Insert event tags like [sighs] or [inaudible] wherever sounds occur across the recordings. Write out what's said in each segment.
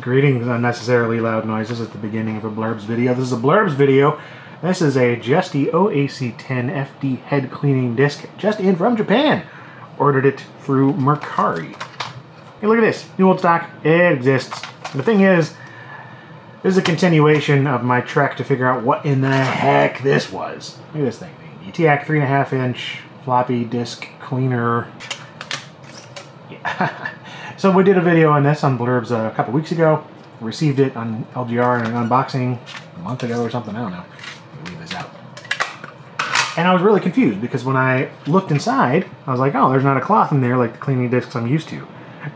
Greetings, unnecessarily loud noises at the beginning of a Blerbs video. This is a Blerbs video. This is a Justy OAC10 FD head cleaning disc just in from Japan. Ordered it through Mercari. Hey, look at this. New old stock. It exists. The thing is, this is a continuation of my trek to figure out what in the heck this was. Look at this thing. TEAC 3.5 inch floppy disk cleaner. Yeah. [laughs] So we did a video on this on Blerbs a couple weeks ago. Received it on LGR in an unboxing a month ago or something. I don't know. Leave this out. And I was really confused because when I looked inside, I was like, oh, there's not a cloth in there like the cleaning discs I'm used to,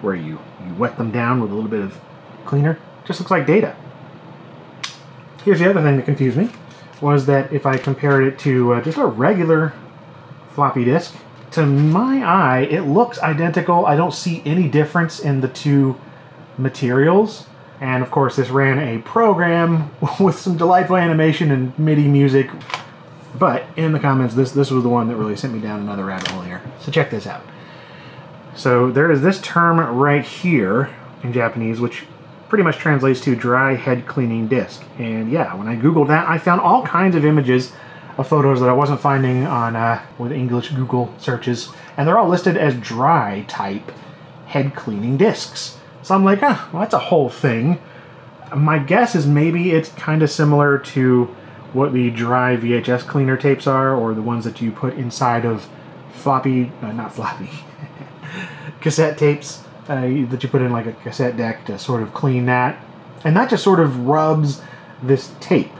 where you, you wet them down with a little bit of cleaner. Just looks like data. Here's the other thing that confused me, was that if I compared it to uh, just a regular floppy disk, to my eye, it looks identical. I don't see any difference in the two materials. And of course, this ran a program [laughs] with some delightful animation and MIDI music. But in the comments, this, this was the one that really sent me down another rabbit hole here. So check this out. So there is this term right here in Japanese, which pretty much translates to dry head cleaning disc. And yeah, when I Googled that, I found all kinds of images of photos that I wasn't finding on uh, with English Google searches, and they're all listed as dry type head cleaning discs. So I'm like, ah, well, that's a whole thing. My guess is maybe it's kind of similar to what the dry VHS cleaner tapes are, or the ones that you put inside of floppy, uh, not floppy, [laughs] cassette tapes uh, that you put in like a cassette deck to sort of clean that. And that just sort of rubs this tape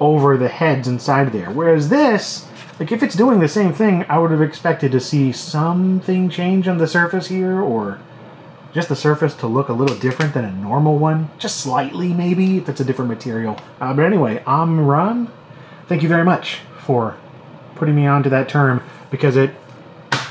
over the heads inside there. Whereas this, like if it's doing the same thing, I would have expected to see something change on the surface here, or just the surface to look a little different than a normal one. Just slightly, maybe, if it's a different material. Uh, but anyway, Amran, thank you very much for putting me onto that term, because it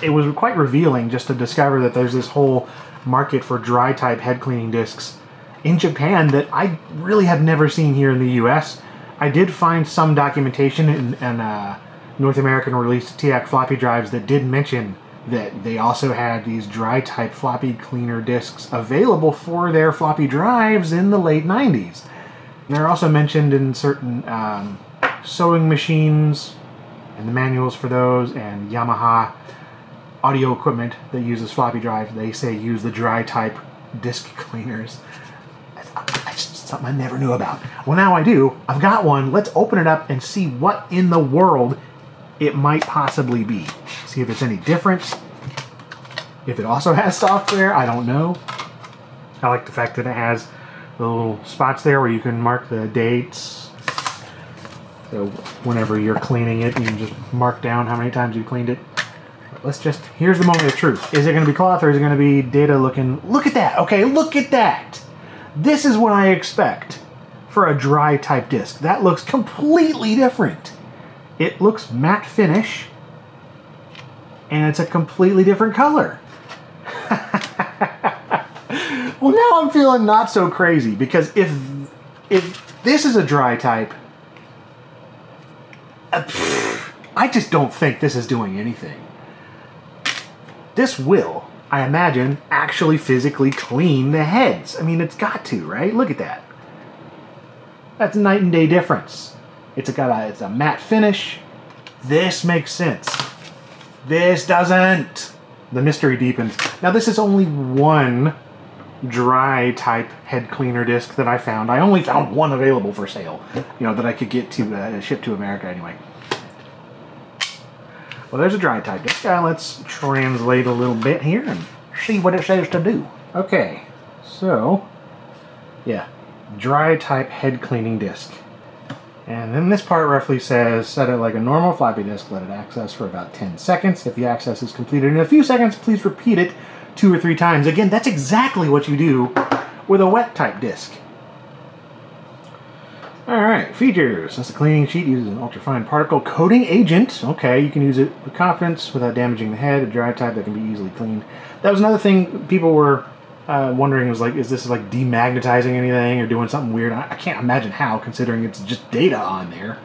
it was quite revealing just to discover that there's this whole market for dry type head cleaning discs in Japan that I really have never seen here in the US. I did find some documentation in, uh, North American released TEAC floppy drives that did mention that they also had these dry type floppy cleaner discs available for their floppy drives in the late 90s. They're also mentioned in certain um, sewing machines and the manuals for those and Yamaha audio equipment that uses floppy drives. They say use the dry type disc [laughs] cleaners something I never knew about. Well, now I do. I've got one. Let's open it up and see what in the world it might possibly be. See if it's any different. If it also has software, I don't know. I like the fact that it has the little spots there where you can mark the dates. So whenever you're cleaning it, you can just mark down how many times you cleaned it. But let's just, here's the moment of truth. Is it going to be cloth or is it going to be data looking, look at that, okay, look at that. This is what I expect for a dry type disc. That looks completely different. It looks matte finish, and it's a completely different color. [laughs] well, now I'm feeling not so crazy because if if this is a dry type, uh, I just don't think this is doing anything. This will I imagine, actually physically clean the heads. I mean, it's got to, right? Look at that. That's a night and day difference. It's a, got a, it's a matte finish. This makes sense. This doesn't. The mystery deepens. Now, this is only one dry type head cleaner disc that I found. I only found one available for sale, you know, that I could get to uh, ship to America anyway. Well, there's a dry type disc. Now let's translate a little bit here and see what it says to do. Okay, so, yeah, dry type head cleaning disc. And then this part roughly says, set it like a normal floppy disk, let it access for about 10 seconds. If the access is completed in a few seconds, please repeat it two or three times. Again, that's exactly what you do with a wet type disk. Alright, features. This cleaning sheet uses an ultrafine particle coating agent. Okay, you can use it with confidence without damaging the head, a dry type that can be easily cleaned. That was another thing people were uh, wondering was like, is this like demagnetizing anything or doing something weird? I, I can't imagine how, considering it's just data on there.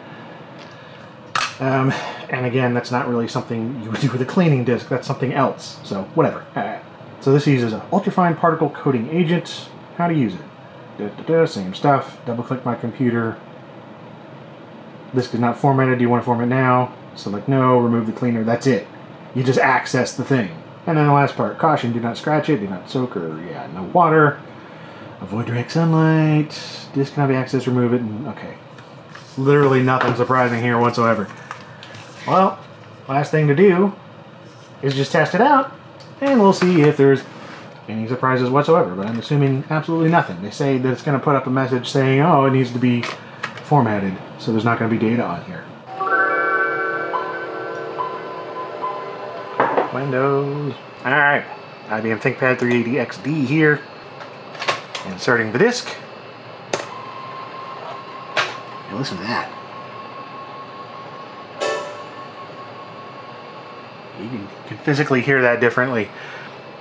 Um, and again, that's not really something you would [laughs] do with a cleaning disk. That's something else. So, whatever. so this uses an ultrafine particle coating agent. How to use it. Same stuff. Double click my computer. Disk is not formatted. Do you want to format now? Select no, remove the cleaner. That's it. You just access the thing. And then the last part, caution, do not scratch it, do not soak or, yeah, no water. Avoid direct sunlight. Disk cannot be accessed, remove it, and okay. Literally nothing surprising here whatsoever. Well, last thing to do is just test it out, and we'll see if there's any surprises whatsoever, but I'm assuming absolutely nothing. They say that it's going to put up a message saying, oh, it needs to be formatted, so there's not going to be data on here. Windows. Alright, IBM ThinkPad 380XD here. Inserting the disk. Listen to that. You can physically hear that differently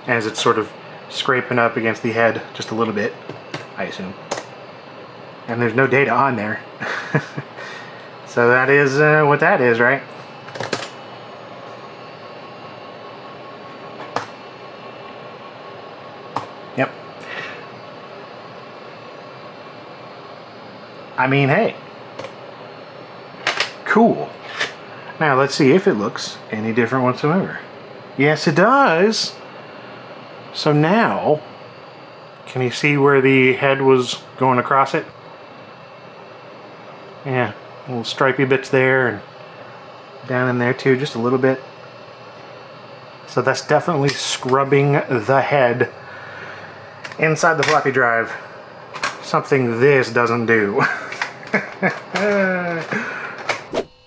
as it's sort of scraping up against the head just a little bit, I assume. And there's no data on there. [laughs] so that is uh, what that is, right? Yep. I mean, hey. Cool. Now let's see if it looks any different whatsoever. Yes, it does. So now, can you see where the head was going across it? Yeah, little stripy bits there and down in there too, just a little bit. So that's definitely scrubbing the head inside the floppy drive. Something this doesn't do. [laughs]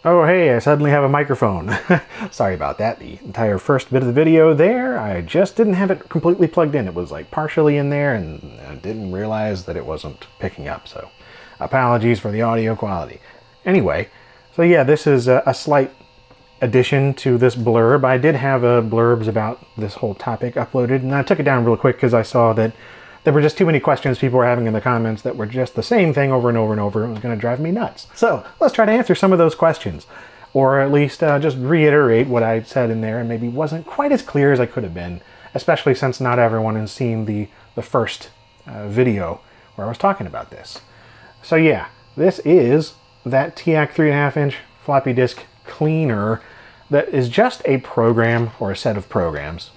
Oh hey, I suddenly have a microphone. [laughs] Sorry about that. The entire first bit of the video there, I just didn't have it completely plugged in. It was like partially in there and I didn't realize that it wasn't picking up, so apologies for the audio quality. Anyway, so yeah, this is a, a slight addition to this blurb. I did have a blurbs about this whole topic uploaded and I took it down real quick because I saw that there were just too many questions people were having in the comments that were just the same thing over and over and over. It was going to drive me nuts. So let's try to answer some of those questions. Or at least uh, just reiterate what I said in there and maybe wasn't quite as clear as I could have been, especially since not everyone has seen the, the first uh, video where I was talking about this. So yeah, this is that TEAC 3.5 inch floppy disk cleaner that is just a program or a set of programs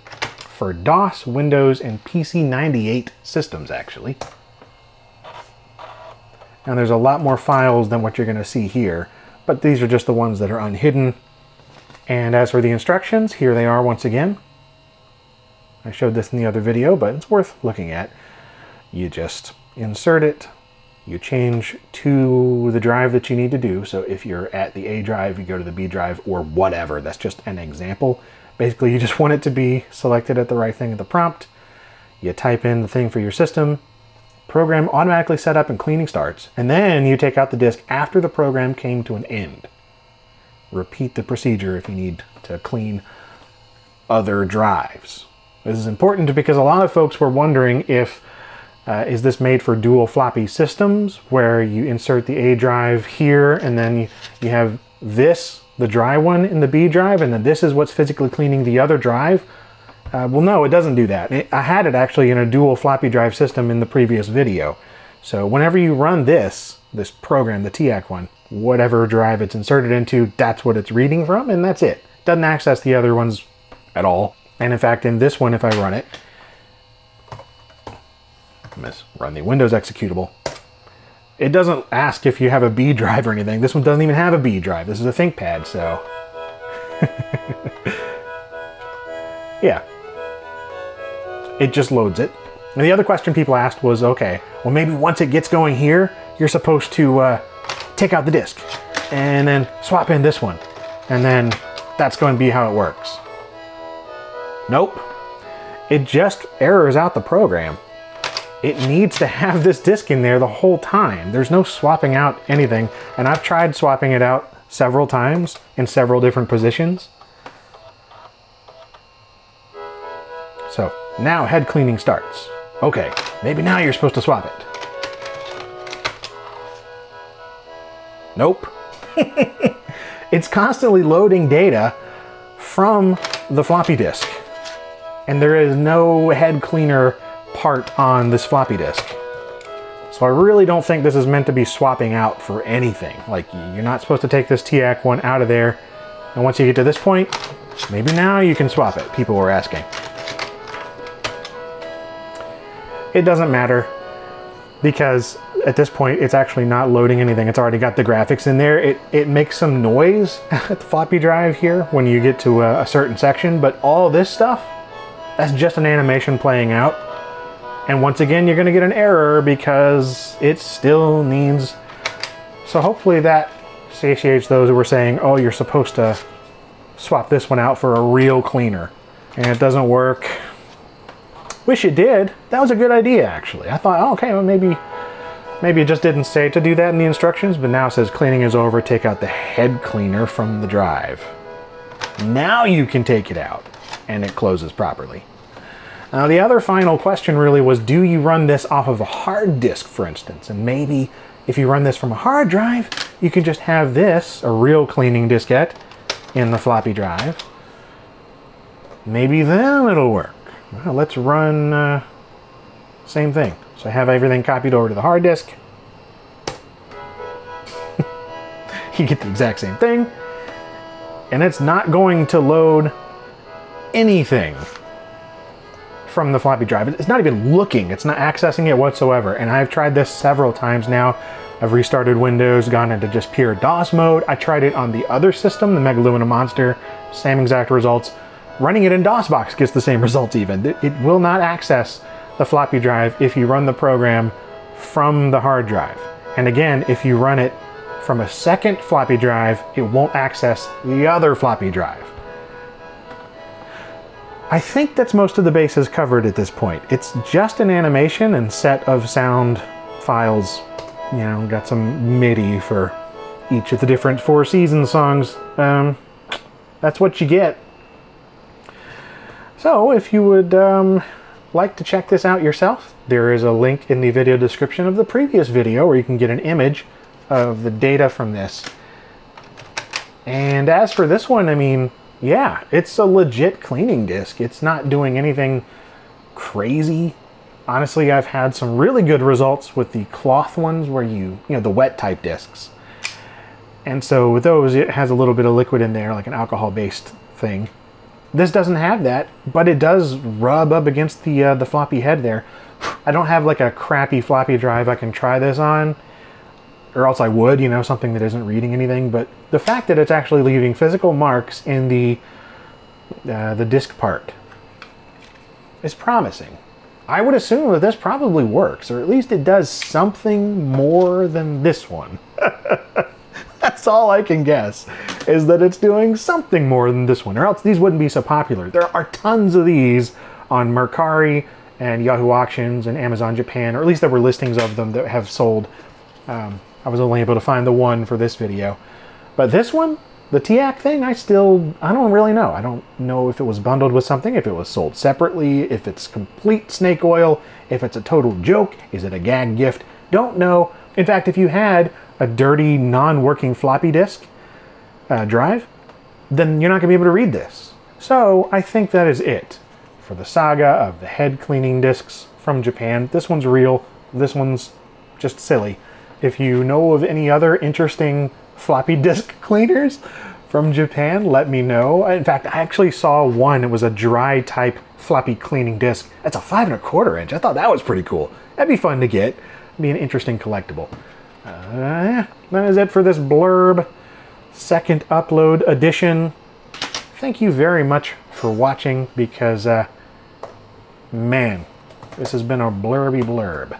for DOS, Windows, and PC98 systems, actually. Now there's a lot more files than what you're going to see here, but these are just the ones that are unhidden. And as for the instructions, here they are once again. I showed this in the other video, but it's worth looking at. You just insert it, you change to the drive that you need to do. So if you're at the A drive, you go to the B drive or whatever. That's just an example. Basically, you just [laughs] want it to be selected at the right thing at the prompt. You type in the thing for your system, program automatically set up and cleaning starts, and then you take out the disk after the program came to an end. Repeat the procedure if you need to clean other drives. This is important because a lot of folks were wondering if uh, is this made for dual floppy systems where you insert the A drive here and then you, you have this the dry one in the B drive and then this is what's physically cleaning the other drive. Uh, well, no, it doesn't do that. It, I had it actually in a dual floppy drive system in the previous video. So whenever you run this, this program, the TEAC one, whatever drive it's inserted into, that's what it's reading from and that's it. Doesn't access the other ones at all. And in fact, in this one, if I run it, let's run the Windows executable, it doesn't ask if you have a B drive or anything. This one doesn't even have a B drive. This is a ThinkPad, so... [laughs] yeah. It just loads it. And the other question people asked was, okay, well maybe once it gets going here, you're supposed to uh, take out the disk and then swap in this one. And then that's going to be how it works. Nope. It just errors out the program it needs to have this disk in there the whole time. There's no swapping out anything. And I've tried swapping it out several times in several different positions. So now head cleaning starts. Okay, maybe now you're supposed to swap it. Nope. [laughs] it's constantly loading data from the floppy disk. And there is no head cleaner part on this floppy disk. So I really don't think this is meant to be swapping out for anything. Like, you're not supposed to take this TEAC one out of there. And once you get to this point, maybe now you can swap it, people were asking. It doesn't matter because at this point it's actually not loading anything. It's already got the graphics in there. It, it makes some noise [laughs] at the floppy drive here when you get to a, a certain section, but all this stuff, that's just an animation playing out. And once again, you're gonna get an error because it still needs, so hopefully that satiates those who were saying, oh, you're supposed to swap this one out for a real cleaner. And it doesn't work. Wish it did. That was a good idea, actually. I thought, oh, okay, well, maybe maybe it just didn't say to do that in the instructions, but now it says cleaning is over, take out the head cleaner from the drive. Now you can take it out, and it closes properly. Now the other final question really was, do you run this off of a hard disk, for instance? And maybe if you run this from a hard drive, you can just have this, a real cleaning diskette, in the floppy drive. Maybe then it'll work. Well, let's run uh, same thing. So I have everything copied over to the hard disk. [laughs] you get the exact same thing. And it's not going to load anything from the floppy drive. It's not even looking. It's not accessing it whatsoever. And I've tried this several times now. I've restarted Windows, gone into just pure DOS mode. I tried it on the other system, the Megalumina Monster, same exact results. Running it in DOSBox gets the same [laughs] results even. It will not access the floppy drive if you run the program from the hard drive. And again, if you run it from a second floppy drive, it won't access the other floppy drive. I think that's most of the bases covered at this point. It's just an animation and set of sound files. You know, got some MIDI for each of the different Four Seasons songs. Um, that's what you get. So if you would um, like to check this out yourself, there is a link in the video description of the previous video where you can get an image of the data from this. And as for this one, I mean, yeah, it's a legit cleaning disc. It's not doing anything crazy. Honestly, I've had some really good results with the cloth ones where you, you know, the wet type discs. And so with those, it has a little bit of liquid in there, like an alcohol-based thing. This doesn't have that, but it does rub up against the, uh, the floppy head there. [sighs] I don't have like a crappy floppy drive I can try this on, or else I would, you know, something that isn't reading anything. But the fact that it's actually leaving physical marks in the, uh, the disc part is promising. I would assume that this probably works, or at least it does something more than this one. [laughs] That's all I can guess, is that it's doing something more than this one, or else these wouldn't be so popular. There are tons of these on Mercari and Yahoo Auctions and Amazon Japan, or at least there were listings of them that have sold. Um, I was only able to find the one for this video. But this one, the TEAC thing, I still, I don't really know. I don't know if it was bundled with something, if it was sold separately, if it's complete snake oil, if it's a total joke, is it a gag gift? Don't know. In fact, if you had a dirty, non-working floppy disk uh, drive, then you're not going to be able to read this. So I think that is it for the saga of the head cleaning discs from Japan. This one's real. This one's just silly. If you know of any other interesting floppy [laughs] disk cleaners from Japan, let me know. In fact, I actually saw one. It was a dry type floppy cleaning disc. That's a five and a quarter inch. I thought that was pretty cool. That'd be fun to get. Be an interesting collectible. Uh, that is it for this blurb. Second upload edition. Thank you very much for watching because, uh, man, this has been a blurby blurb.